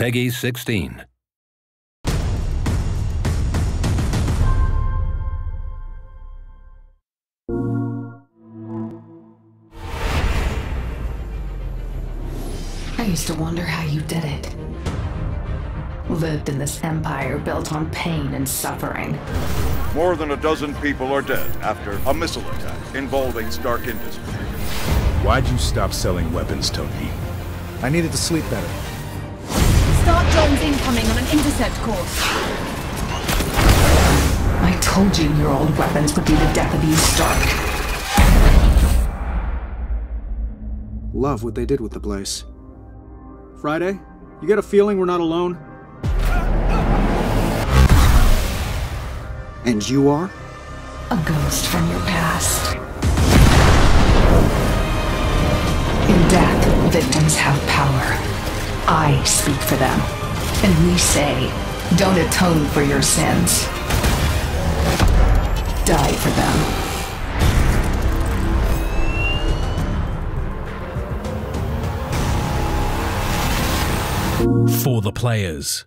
Peggy 16. I used to wonder how you did it. Lived in this empire built on pain and suffering. More than a dozen people are dead after a missile attack involving Stark Industries. Why'd you stop selling weapons, Tony? I needed to sleep better. Stark drones incoming on an intercept course. I told you your old weapons would be the death of you, Stark. Love what they did with the place. Friday, you get a feeling we're not alone? And you are? A ghost from your past. In death, victims have power. I speak for them. And we say, don't atone for your sins. Die for them. For the players.